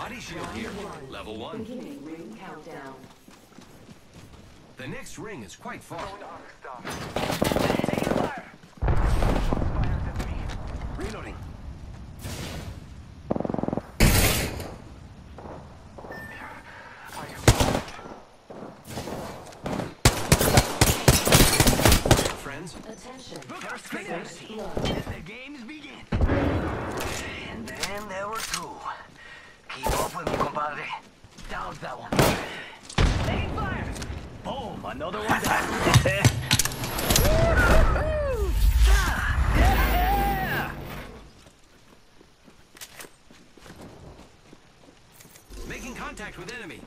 our surroundings. Body shield here. Level one. Beginning ring countdown. The next ring is quite far. Throwing arc star. Taking fire! Shots fired at me. Reloading. I am Friends, Attention. First thing I see. Blood. Let the games begin. And then there were two. Keep up with me, compadre. Down that one. Taking fire. Boom, another one down. yeah! making contact with enemy.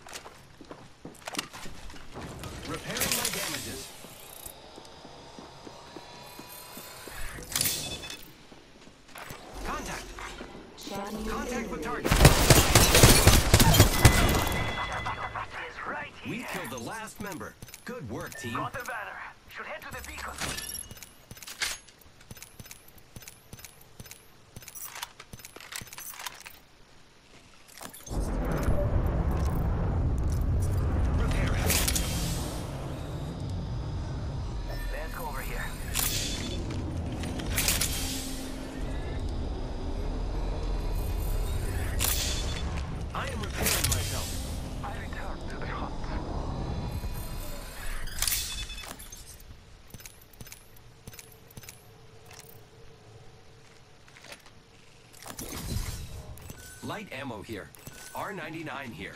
Light ammo here. R99 here.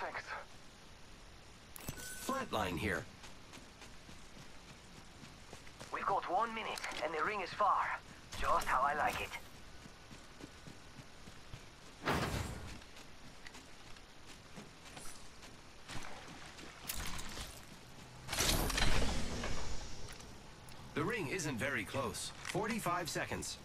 Thanks. Flatline here. We've got one minute, and the ring is far. Just how I like it. The ring isn't very close. 45 seconds.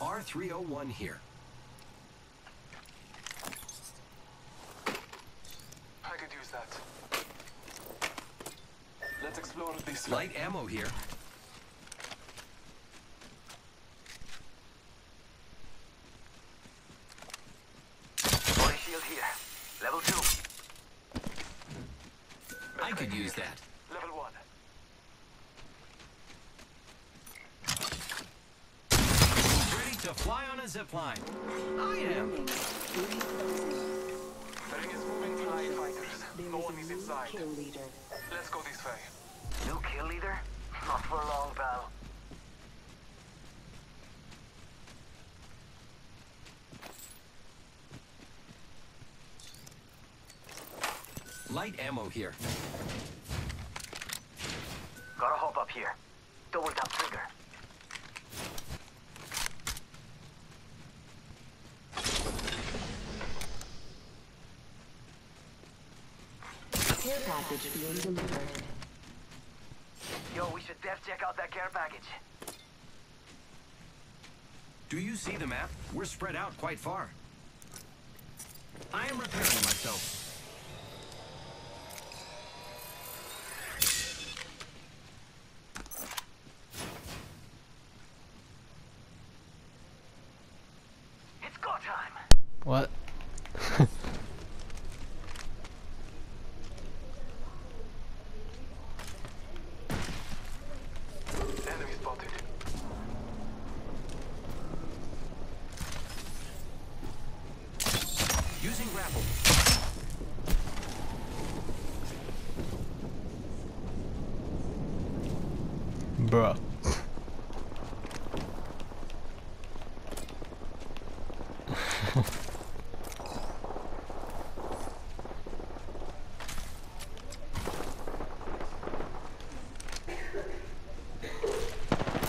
R301 here. I could use that. Let's explore this Light ammo here. Body shield here. Level two. I could use that. Level one. Ready to fly on a zip line. I am. Warning. The ring is moving TIE fighters. No one a is new inside. kill leader. Let's go this way. New kill leader? Not for long, pal. Light ammo here. Gotta hop up here. Double tap trigger. Care package being delivered. Yo, we should def check out that care package. Do you see the map? We're spread out quite far. I am repairing myself. What? Enemy spotted. Using grapple. Bruh.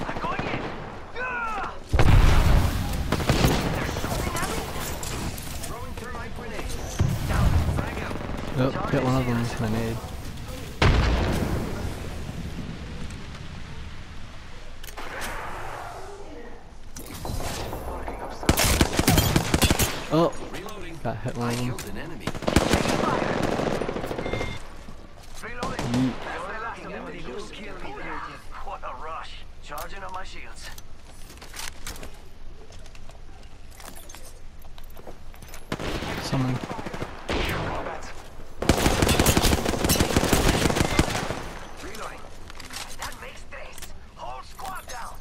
I'm going in. Yeah! Throwing thermite grenade. Down. Frag out. Oh, hit one of them with oh, my nade. Oh, got hit one of them. What a rush. Charging on my shields. Someone. Reloading. That makes tres. Whole squad down.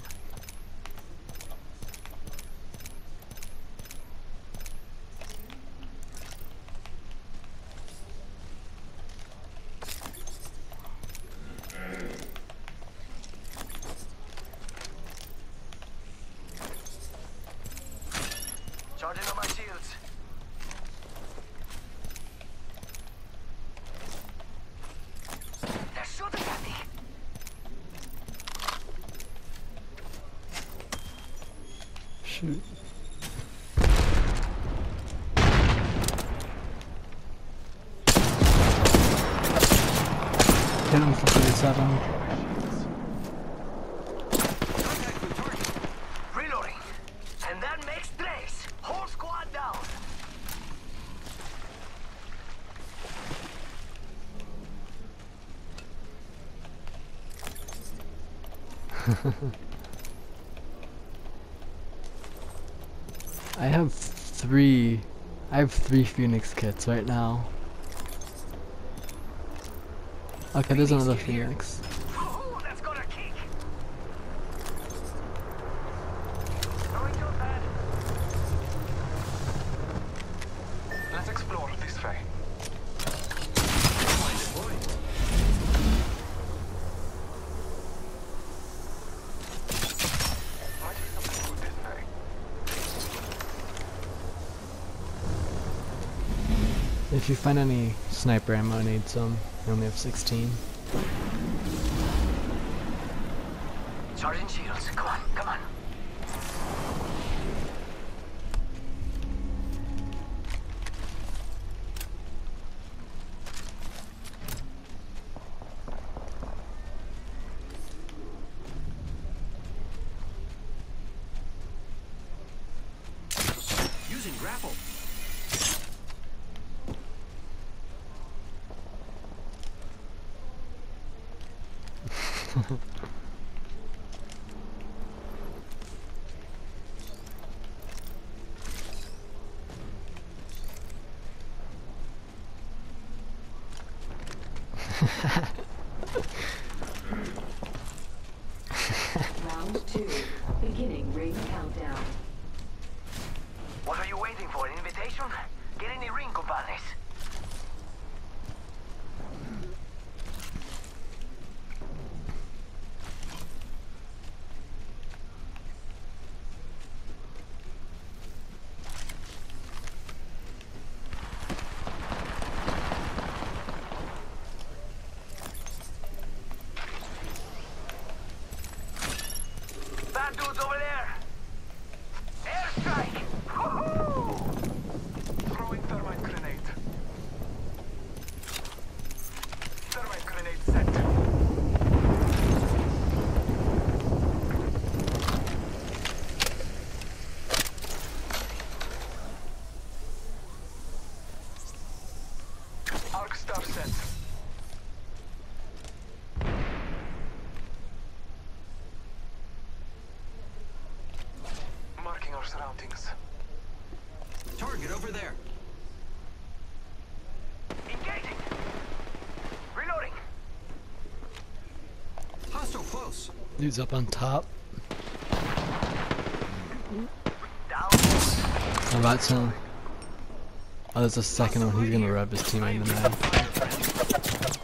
Charging on my shields. They're shooting at me. Shoot. Hit him for 37. Contact with target. Reloading. And that makes tres. Whole squad down. I have three. I have three Phoenix kits right now. Okay, there's another Phoenix. Ooh, that's got a kick. Going too bad. Let's explore this way. If you find any sniper ammo, I need some. I only have 16. Charging shields. Come on, come on. Using grapple. Round two. Beginning ring countdown. What are you waiting for? An invitation? Get in the ring, compadres. Surroundings. Target over there. Engaging! Reloading! Hostile close. Dude's up on top. Down! I'm about to. Oh, there's a second one. He's gonna rub his teammate in the head.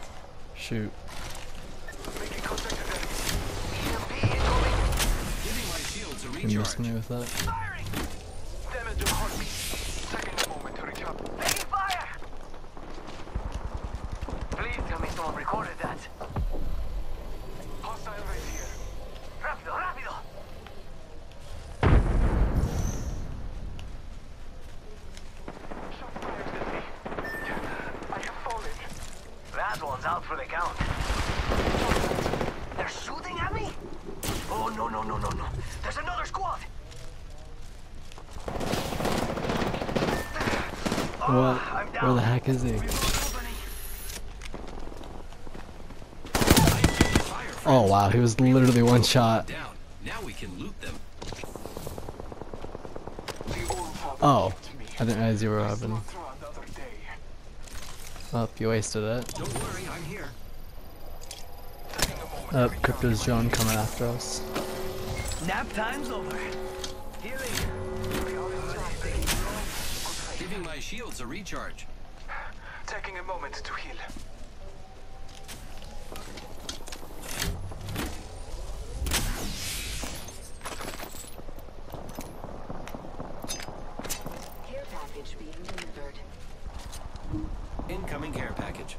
Shoot. Making contact with enemy. EMP incoming! Giving my shields a He recharge. missed me with that. Firing! Damage on heartbeat. Taking a moment to reach up. Taking fire! Please tell me someone recorded that. Hostile right here. Rápido, rápido! Shot fired at me. Yeah, I have fallen. That one's out for the count. They're shooting at me? Oh, no, no, no, no, no. There's another squad! Ah, what? I'm Where the heck is he? Oh wow, he was literally one shot. Now we can loot them. The old father Oh. I didn't realize you were I Robin. slept through another day. Oh, you wasted it. Don't worry, I'm here. Taking a moment Oh, Crypto's my drone coming after us. Nap time's over. Healing. Giving my shields a recharge. Taking a moment to heal. Care package being delivered. Incoming care package.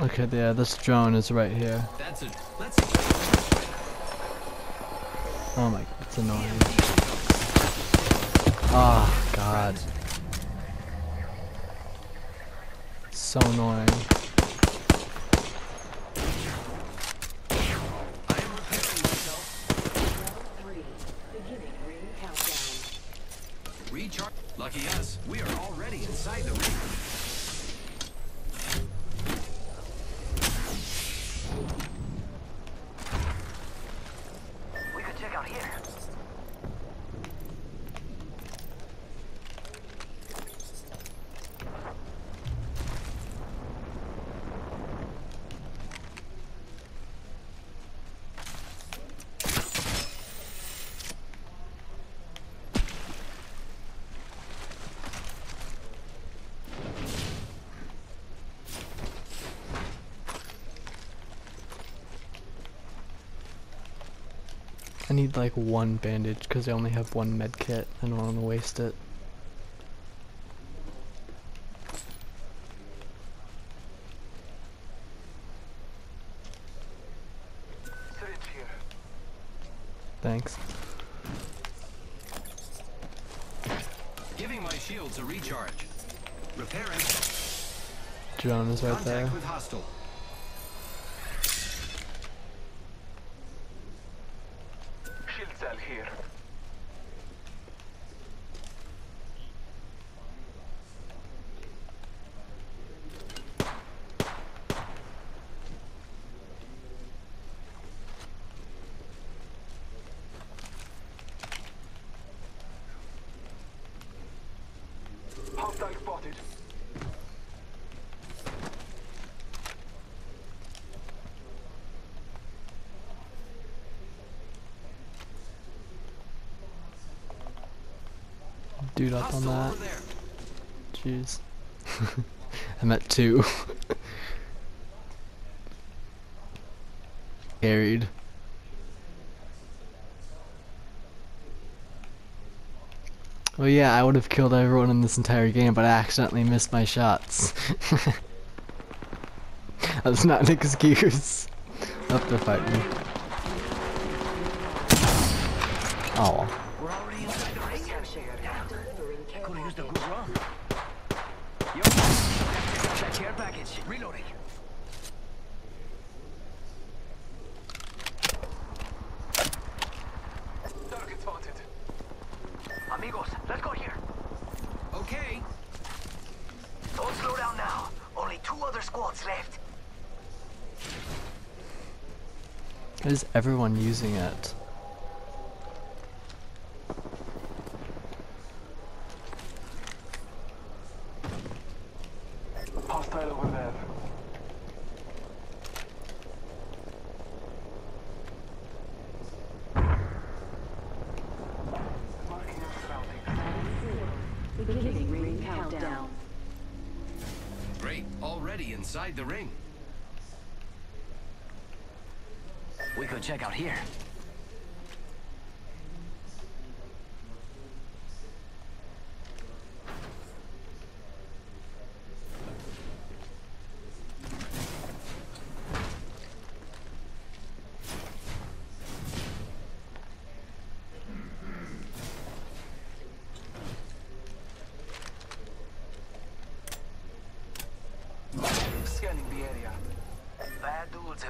Okay, yeah, this drone is right here. That's it. Let's Oh my, it's annoying. Oh god. So annoying. I am repairing myself. Three. Beginning ring countdown. Recharge. Lucky us. We are already inside the ring. I need like one bandage because I only have one med kit. I don't want to waste it. Thanks. Giving my shields a recharge. Repairing. Drone is right Contact there. with hostile. Shield cell here. Hostile spotted. Dude up on that. there. Jeez. I'm at two. Carried. Well, yeah, I would have killed everyone in this entire game, but I accidentally missed my shots. That's not an excuse. Up to fight me. Oh. Could have used a package. good run. Yo, that care package. Reloading. Target spotted. Amigos, let's go here. Okay. Don't slow down now. Only two other squads left. Is everyone using it? Hostile over there. Beginning ring countdown. Great. Already inside the ring. We could check out here.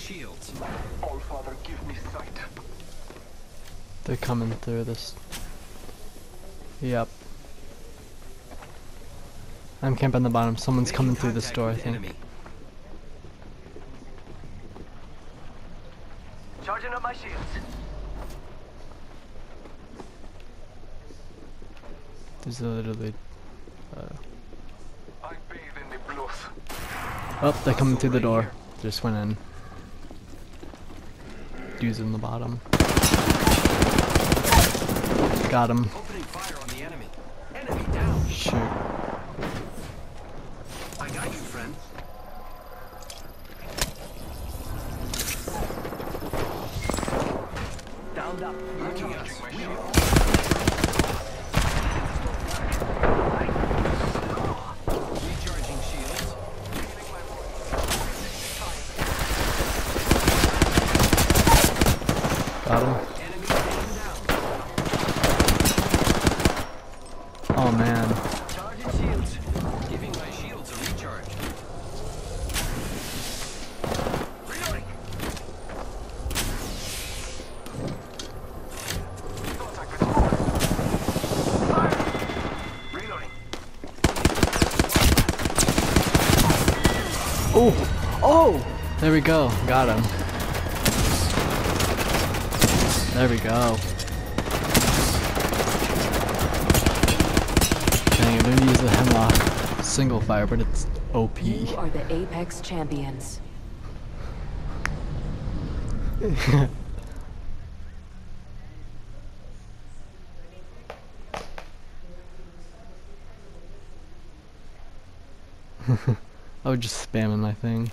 shields. All Father, give me sight. They're coming through this. Yep. I'm camping the bottom. Someone's Making coming through this contact door, I think. enemy. Charging up my shields. There's literally. Uh, I bathe in the blood. Oh, they're coming through the door. here. Just went in. Dude's in the bottom. Got him. Opening fire on the enemy. Enemy down. Shoot. Oh! Oh! There we go. Got him. There we go. Dang, I didn't use the Hemlok single fire, but it's OP. You are the Apex champions. I was just spamming my thing.